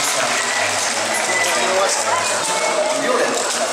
よろしくお願いします。